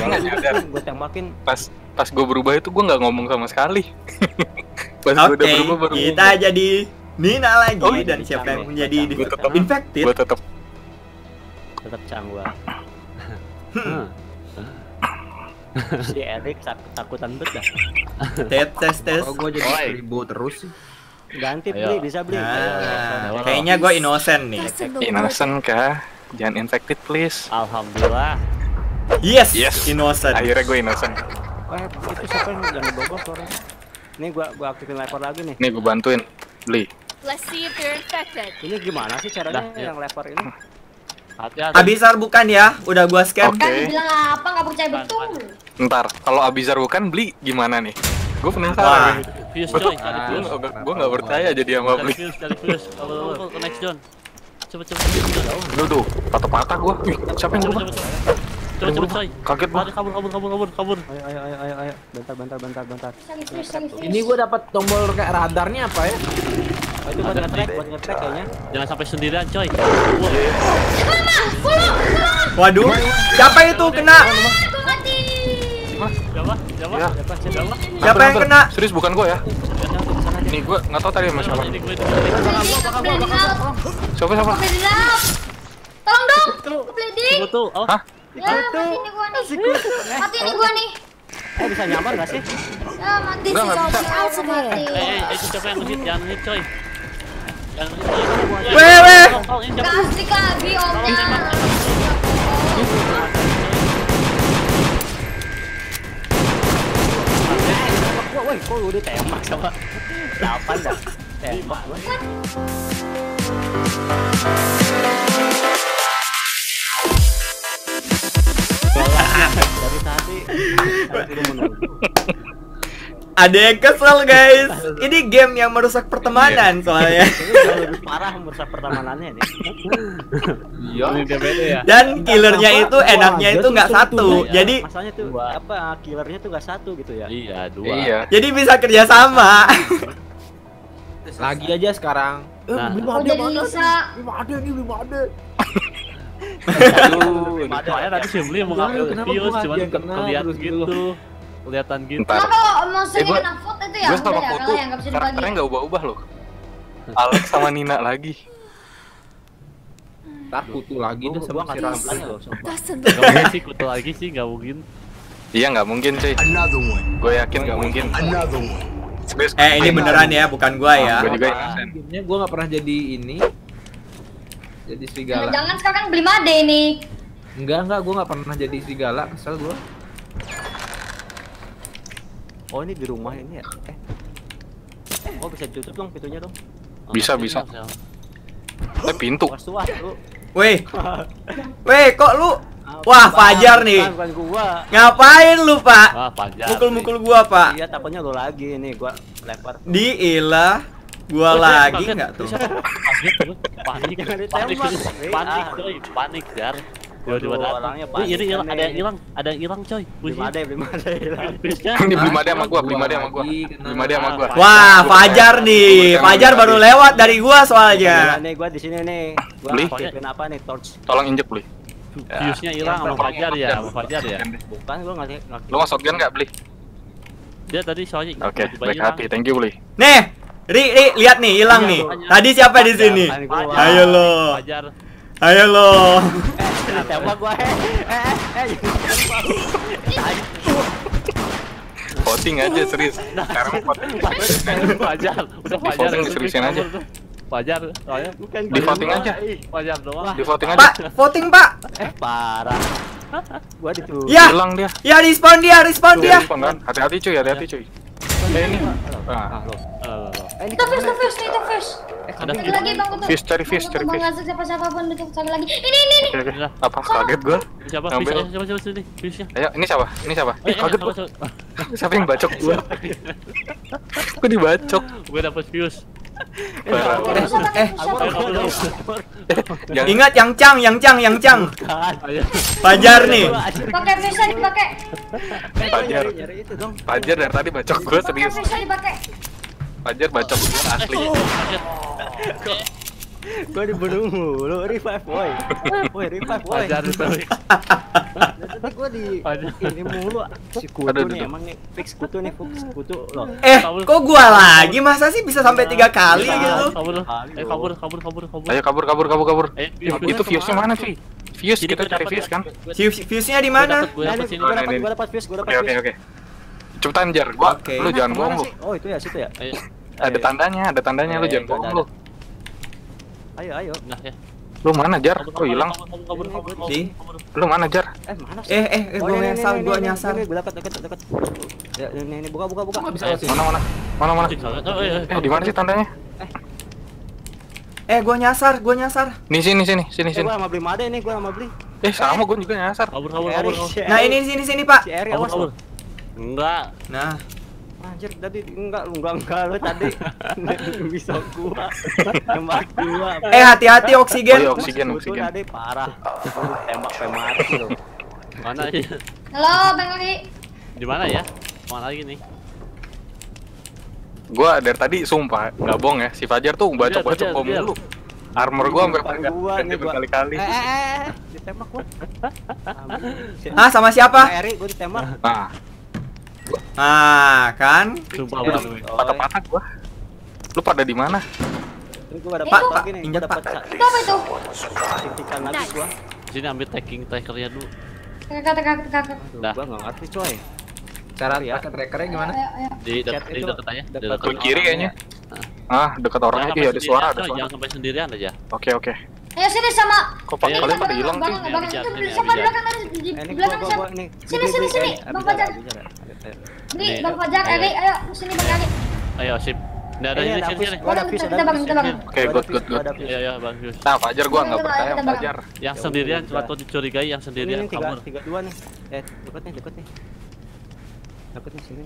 nggak nyadar. Gue tembakin. Pas pas gue berubah itu gue nggak ngomong sama sekali. pas gue Oke, udah berubah baru kita jadi Nina lagi Oh, dan ini siapa yang sama. menjadi Gue di- tetap- infected? gue tetap Tetap cang gua. si Erik tak takutan bet dah. Tes tes tes. Oh, gue jadi Oi. seribu terus sih. Ganti beli, bisa beli. Nah, kayaknya gue innocent nih. innocent kah? Jangan infected please. Alhamdulillah. Yes, Yes. innocent. Akhirnya gue innocent. Eh, itu siapa yang jangan bobos suaranya? Nih gua gua aktifin leper lagi nih. Nih gue bantuin. Beli. Let's see if you're infected. Ini gimana sih caranya Dah, ya. yang leper ini? Hati-hati. Abisar bukan ya? Udah gua scan. Oke. Kan bilang apa nggak percaya betul. Ntar kalau Abizar bukan beli gimana nih? Gue Wah. penasaran. Fuse Gue coy, cari gue fuse. gue nggak percaya jadi sama Cari beli. fuse, cari fuse. Kabur, kabur, ke next. Cepet, cepet, cepet. Lu tuh patah-patah gue. Siapa yang Cepet, Cepet, cepet, coy. Kaget. Lari, kabur, kabur, kabur, kabur, kabur. Ayo ayo ayo ayo ayo. Bentar bentar bentar bentar. Ini gue dapat tombol kayak radarnya apa ya? Oh, itu buat nge-track, buat nge-track kayaknya. Jangan sampai sendirian, coy. Waduh, siapa itu kena? Mati. Siapa? Siapa? Ya. Siapa? Siapa? Siapa yang kena? Serius bukan gue ya? Nih gue nggak tahu tadi sama siapa. Ini ini. Siapa siapa? Tolong dong. Aku bleeding. Oh, Hah? Ya, mati nih gua nih. Mati nih gua nih. Eh bisa nyamar gak sih? Ya, mati sih soalnya aku mati. eh, eh, eh, itu siapa yang ngehit? Jangan ngehit, coy. Jangan ngehit, coy. Weh, weh. Ini? Gak asli kali omnya. Wah, woi, kok udah tembak sama Kapan dah? Tembak Ada yang kesel guys. Ini game yang merusak pertemanan soalnya. Ini jauh lebih parah merusak pertemanannya nih. Iya. Ini DBD ya? Dan killernya itu enaknya itu nggak satu. Ya, Jadi masalahnya tuh apa? Killernya tuh gak satu gitu ya. Iya, dua. Iya. jadi bisa kerja sama. Lagi aja sekarang. Eh, Nah. belum ada mana? Belum ada nih, belum ada. Aduh, soalnya tadi si Bli mau Gua- ngambil nggak cuman kelihatan gitu. gitu? Kelihatan gitu. Ntar. Monsternya Eh, gua- kena vote itu ya? Gue sama ya, foto ya, nggak bisa dibagi. karakternya nggak ubah-ubah loh. Alex sama Nina lagi. Ntar kutu lagi Gua sama si sumpah. Gak mungkin sih, kutu lagi sih, gak mungkin. Iya nggak mungkin cuy. Gue yakin nggak mungkin. Eh ini beneran ya, bukan gua ya. Gue juga gue gak pernah jadi ini. Jadi serigala. Jangan sekarang beli made nih. Enggak, enggak, gue gak pernah jadi serigala. Kesel gue. Oh ini di rumah ini ya? Eh. Oh bisa ditutup dong pintunya dong. Bisa, Masih, bisa. masih. Eh pintu. Was lu. Weh, weh kok lu? Wah, Fajar nih. Bukan, bukan gua. Ngapain lu pak? Wah, panjang. Mukul-mukul gua pak. Iya takutnya lu lagi nih gua lempar. Diilah, gua Oh, lagi kaget. nggak tuh? Kaget. Panik, Jangan panik, ditembak. panik, ah. coy, panik, jar. Datang. orangnya panik ini hilang, kan ada yang hilang, ada yang hilang, coy. Belum ada, belum ada. hilang. Ini beli made sama gue, Ah, beli made sama kena. Beli made sama gue. Wah, Fajar nih. Gua Fajar baru lewat dari gua Gua soalnya. nih gua di sini nih. Gua Beli? aktifin apa nih torch. Tolong injek beli. Fuse-nya hilang sama Fajar ya, sama Fajar ya. Bukan gua ngasih ngasih. Lo nggak shotgun nggak beli? Dia tadi soalnya Oke, baik hati. Thank you beli. Nih, Ri, Ri, lihat nih, hilang nih. Tadi siapa di sini? Ayo lo. Ayo lo. Eh, tembak gua. Eh, eh, eh, eh. Voting aja serius. Sekarang voting. Fajar, udah Fajar. Voting diseriusin aja. Fajar, soalnya Bukan Di voting aja. Fajar doang. Di voting aja. Pak, voting pak. Eh, parah. Gua ditu. Ya, Hilang dia. ya respon dia, respon dia. respon kan. Hati-hati cuy, hati-hati cuy. Eh ini. Ah, Halo, Eh, Itu fish, itu fish, itu fish. Ada Satu lagi bang. Fish, cari fish, cari Bang fish. ngasih siapa-siapa pun itu satu lagi. Ini, ini, ini. Apa kaget gua? Siapa? Ngambil. Fuse, siapa, siapa, sini, Fuse-nya. Ayo, ini siapa? Ini siapa? Eh, Ih, kaget gua. Siapa yang bacok gua? Gua dibacok. Gue Fuse. Parah. Fish eh, fish Ingat yang cang, yang cang, yang cang. Ayo. Fajar nih. Pakai fish aja dipakai. Fajar. Nyari itu dong. Fajar dari tadi bacok gua Pakai serius. fish aja dipakai. Fajar bacok gua asli. Gua dibunuh mulu. Revive, boy. Boy, revive, boy. Fajar itu. Tadi gua di ini mulu. Si kutu nih emang nih fix kutu nih fix kutu loh. Eh, kok gua lagi? Masa sih bisa sampai tiga kali gitu? Kabur, eh kabur, kabur, kabur, kabur. Ayo kabur kabur kabur kabur. Eh, Itu fuse-nya mana sih? Fuse kita gua cari fuse kan? Fuse- Fuse-nya di mana? Gue Nah, dapat ini sini. gua dapat ini. gua dapat fuse, gua dapat Oke oke fuse. oke. Cepetan jar, gua Oke. lu jangan bohong lu. Oh, itu ya situ ya. Ayo, Ada tandanya, ada tandanya lu jangan bohong lu. Ayo, ayo. nah ya. Lu mana jar? Kok hilang? Di? Lu mana jar? Eh, mana sih? Eh, eh, eh, Oh, gua ini, ini, nyasar, ini, gua ini, nyasar. Ini, gua dapat dekat dekat. Ya, ini ini buka buka buka. bisa Eh, sih? Mana mana? Mana mana? Oh, eh, eh, Eh di mana sih tandanya? Eh, gua nyasar, gua nyasar. Nih sini sini sini Eh, sini. gua sama beli made nih, gua sama beli. Eh sama gua juga nyasar. Kabur, kabur, kabur, Nah, ini sini sini, Pak. Kabur, kabur. Enggak. Nah, Anjir tadi enggak lu enggak enggak lu tadi bisa gua tembak gua. eh hati-hati Oh, iya, oksigen. oksigen oksigen. tadi parah. Tembak sampai mati lu. Mana ya? Halo, Bang Lagi. Di mana ya? Mana lagi nih? Gua dari tadi sumpah nggak bohong ya. Si Fajar tuh bacok bacok Biar, gua biar, mulu. Armor gua sampai gua ganti berkali-kali. Eh, eh, eh, ditembak gua. Hah, sama Sama siapa? Eri gua ditembak. Nah, Nah, kan? Sumpah Udah. banget. patah-patah gua. Lu pada di mana? Ini gua dapat Pak, Pak, dapat Pak. Itu apa itu? sertifikat lagi gua. Sini ambil tagging trackernya dulu. Kakak, kakak, kakak. Dah. gua enggak ngerti coy. Cara Ya. trackernya gimana? Di Chat dekat dekat aja. Di dekat kiri kayaknya. Ah, dekat orang aja ya ada suara, ada suara. Jangan sampai sendirian aja. Oke oke. Ayo sini sama. Kok pak Ayo, kalian pada hilang Bang, bang, ini siapa di belakang ada di belakang siapa? Sini, sini, sini. Bang Fajar. Ini Nih. Bang Fajar, Ayo. Eri, ayo sini Bang Eri. Ayo sip. Nggak ada Ini sini ada sini ada Kita, ada Bang, kita, Bang. Oke, good, good, good. Iya iya bagus. Nah, Fajar gua nggak percaya sama Fajar. Yang Ya sendirian atau dicurigai yang sendirian nih tiga kabur. tiga dua nih. Eh, deket nih, deket nih. Deket nih sini.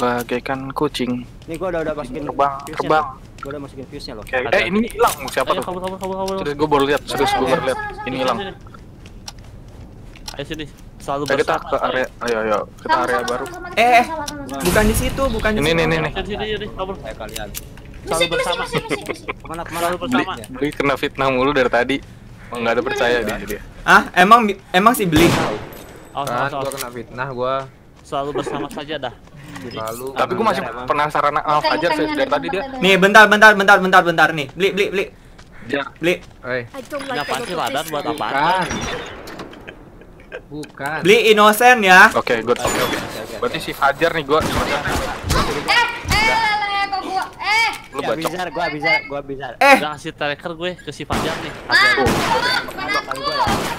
Bagaikan kucing. Nih gua udah udah masukin Terbang, terbang. Gua udah masukin fuse-nya loh. Oke, Ada. eh ini hilang siapa Ayo tuh? kabur kabur kabur kabur. Serius gua baru lihat, serius gua baru lihat. Ini hilang. Ayo sini. Selalu Ayo kita bersama. ke area, ayo ayo kita Sama, area sama, baru. sama, sama, Eh, eh. sama, sama, sama. Bukan di situ, bukan di Ini situ. nih nih nih. Sini sini sini kabur. Kayak kalian. Selalu bersama. Ke mana ke mana? Selalu bersama. beli kena fitnah mulu dari tadi. Oh, nggak ada percaya dia dia. Ah, emang emang si beli. Awas awas gua kena fitnah gua. Selalu bersama saja dah. Lalu Tapi gua masih Emang. penasaran sama Fajar sih dari tadi dia. Nih, bentar, bentar, bentar, bentar, bentar nih. Beli, beli, beli. Dia Beli, eh Ini apaan sih radar buat apaan? bukan. Bukan. beli inosen ya. Oke, good. Oke, oke. Berarti si Fajar nih gua Eh, eh, kok gua, eh. lu Gua bizar, gua bizar. Eh, Udah ngasih tracker gue ke si Fajar nih. Ah, bukan aku.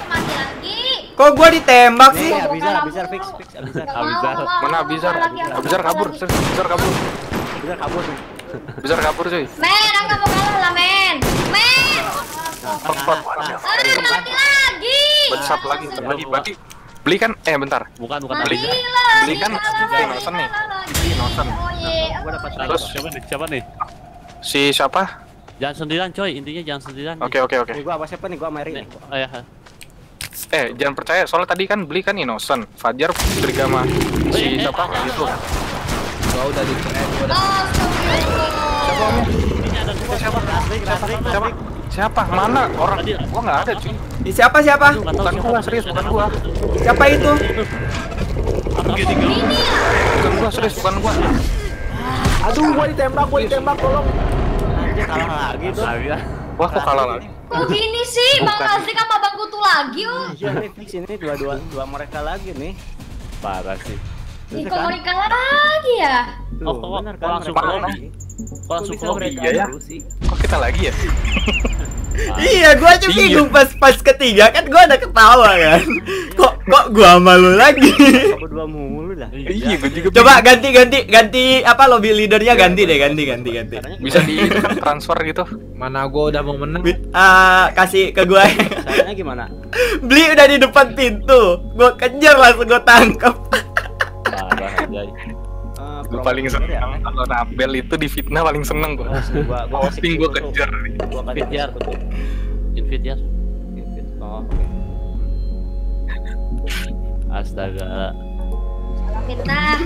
Mati lagi. Kok gua ditembak Nih, sih? ya bizar, bizar fix, fix, Abizar. Mana Abizar? Abizar kabur, Abizar kabur. Bizar kabur. Abizar kabur cuy. Men, aku mau kalah lah, men. Men. Ah, mati lagi. Satu lagi, lagi. Berarti beli kan? Eh, bentar. Bukan bukan beli kan Innocent lagi, nih. Beli Innocent. Oh, Nah, Terus? siapa nih? Siapa nih? Si siapa? Jangan sendirian coy, intinya jangan sendirian. Oke, oke, oke. Gua apa siapa nih? Gua Mary Nih, nih. oh ya. Eh, jangan percaya. Soalnya tadi kan beli kan Innocent. Fajar beli sama si Eh, eh, siapa gitu. Gua udah di eh, gua udah Astagfirullah. Intinya ada dua siapa? Siapa? Siapa? Mana orang? Gua nggak ada cuy. Di siapa siapa? Bukan siapa. gua, serius, bukan gua. Siapa itu? Bukan gua serius, bukan gua. Aduh, gua ditembak, gua ditembak, tolong. Anjir kalah lagi tuh. Wah, kok kalah lagi? Kok gini sih? Bang. Kasdik sama Bang Kutu lagi, oh. Iya nih dua-dua dua mereka lagi nih. Parah sih. Ih, kok mau kalah lagi ya? Tuh, Oh, bener kok kan langsung kalah? lagi. Kok langsung ke lobby? Iya ya? terus sih? Kok kita lagi ya? Iya, gua aja Iya. bingung pas pas ketiga kan gua ada ketawa kan. Kok kok gua malu lagi. Apa dua mulu dah. Iya, gua juga Coba ganti ganti ganti apa lobby leadernya ganti deh ganti ganti ganti. Bisa di kan transfer gitu. Mana gua udah mau menang. Ah, kasih ke gua. Caranya gimana? Beli udah di depan pintu. Gua kejar langsung gua tangkap. Parah anjay. Eh, Gue paling bener ya? seneng kalau Nabel itu di fitnah paling seneng gua. Gua Posting gua kutu. kejar. Kasih Kejar. Invite ya. Oh, oke. Astaga. Fitnah.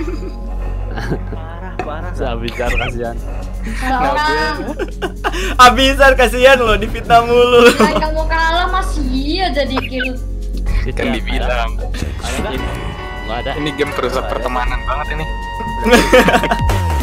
Parah, parah. Seabicar kasihan. Kalau orang Abisan kasihan lo difitnah mulu. yang kamu kalah masih aja di kill. kan Iya, dibilang. Ada nggak? Nggak ada. Ini game perusak pertemanan banget ini.